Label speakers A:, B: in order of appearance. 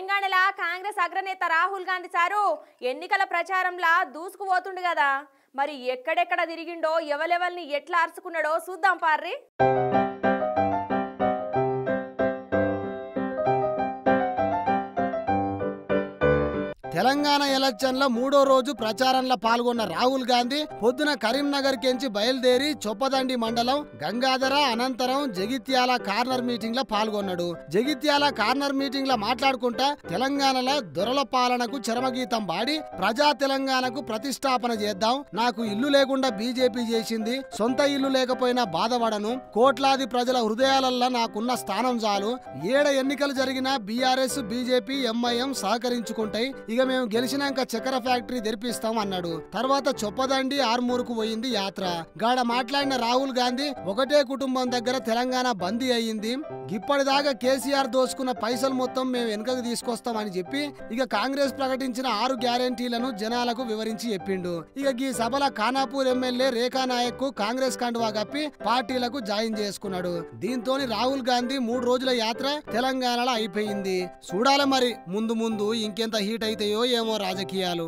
A: తెలంగాణలో కాంగ్రెస్ అగ్రనేత రాహుల్ గాంధీ సారు ఎన్నికల ప్రచారంలా దూసుకుపోతుండు కదా. మరి ఎక్కడెక్కడ తిరిగిండో ఎవలెవల్ని ఎట్లా అరుచుకున్నాడో చూద్దాం పార్రీ.
B: తెలంగాణ ఎలక్షన్ల మూడో రోజు ప్రచారంలో పాల్గొన్న రాహుల్ గాంధీ పొద్దున కరీంనగర్ కెంచి బయలుదేరి చొప్పదండి మండలం గంగాధర అనంతరం జగిత్యాల కార్నర్ మీటింగ్లో పాల్గొన్నాడు. జగిత్యాల కార్నర్ మీటింగ్లో మాట్లాడుకుంటా తెలంగాణలో దొరల పాలనకు చరమగీతం పాడి ప్రజా తెలంగాణకు ప్రతిష్టాపన చేద్దాం. నాకు ఇల్లు లేకుండా బీజేపీ చేసింది. సొంత ఇల్లు లేకపోయినా బాధపడను. కోట్లాది ప్రజల హృదయాలల్లో నాకున్న స్థానం చాలు. ఏడ ఎన్నికలు జరిగినా బీఆర్ఎస్ బీజేపీ ఎంఐఎం సహకరించుకుంటాయి. ఇక ఇక మేము గెలిచినాక చక్కెర ఫ్యాక్టరీ తెరిపిస్తాం అన్నాడు. తర్వాత చొప్పదండి ఆర్మూరుకు పోయింది యాత్ర. గాడ మాట్లాడిన రాహుల్ గాంధీ ఒకటే కుటుంబం దగ్గర తెలంగాణ బందీ అయ్యింది. ఇప్పటిదాకా కేసీఆర్ దోసుకున్న పైసలు మొత్తం మేము వెనుకకు తీసుకొస్తామని చెప్పి ఇక కాంగ్రెస్ ప్రకటించిన ఆరు గ్యారెంటీలను జనాలకు వివరించి చెప్పిండు. ఇక ఈ సభల ఖానాపూర్ ఎమ్మెల్యే రేఖా నాయక్కు కాంగ్రెస్ కండువా కప్పి పార్టీలకు జాయిన్ చేసుకున్నాడు. దీంతో రాహుల్ గాంధీ మూడు రోజుల యాత్ర తెలంగాణలో అయిపోయింది. చూడాలి మరి ముందు ముందు ఇంకెంత హీట్ అయితే అయితాయో ఏమో రాజకీయాలు